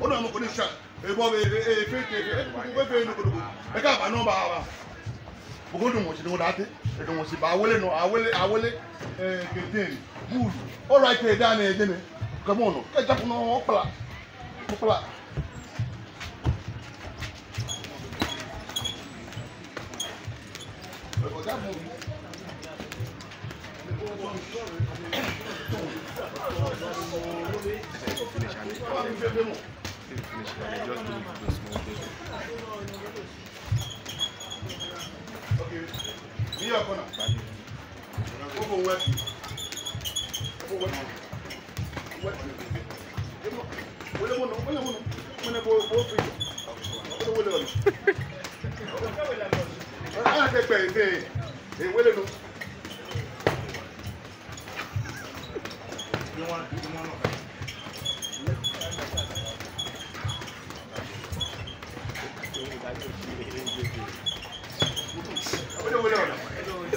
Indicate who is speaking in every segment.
Speaker 1: ɔno na ɔmɔkɔ ne sua ebɔ efe efe efe efe nukunuku ɛka aba n'ɔba aba gbogbo dun wɔsi dun date dun wɔsi ba awele nɔ awele awele ɛɛ kete buulu ɔrayi te da ne edeme kɛmɔ nɔ kɛjɛ kun nɔ ɔkpla ɔkpla. ọ̀gá mọ̀ mi till you finish and then just do it with a small table. Okay, be your corner. Go for wet. Go for wet. Wet. Wọ́n lé mọ́nà wọ́n lé mọ́nà wọ́n lé bọ́ bọ́ fi wọ́n lé wọ́n lé wọ́n lé. Ọ̀rọ̀ àti ẹgbẹ́ ìdè ìwé lẹ́nu. Bí wọ́n bí wọ́n náà.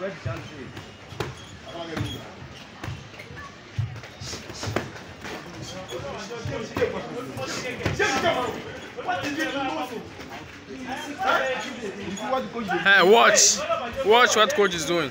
Speaker 1: red Hey, watch, watch what coach is doing.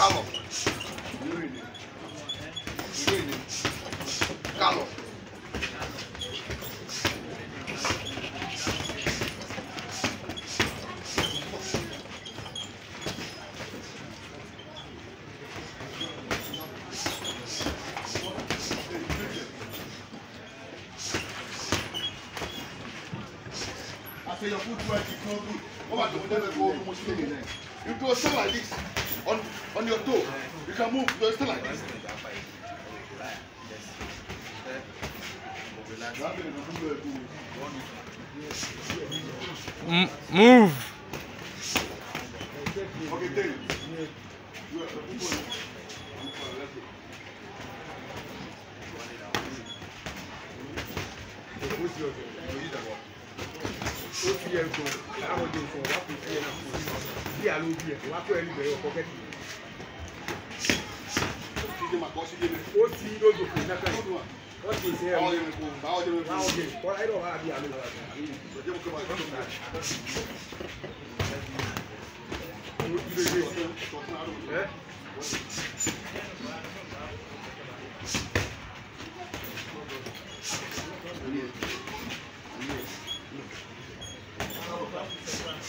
Speaker 1: kálọ̀ ìlú ìní ìlú ìní kálọ̀. I say your food work is no good. What about the one that go to Muslim in there? You go sell like this. on, on your toe. You can move, you're still like this. M move. Okay, o fi ẹ gbọ láwọn ọdẹ ìfọ wà kó fi ẹ nà kó sí bí àlọ bí ẹ wà kó ẹ rí bẹ̀rẹ̀ ọkọ kẹtì. ó ti lójú kò náà kan wọ́n ti sẹ́ ẹ̀ wọ́n báwọ̀ dé wọ́n dé kọ́lá ẹ̀rọ wà á bí àlọ́ wà á bí. Thank you.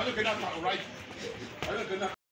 Speaker 1: Why look at that right? Why look at that?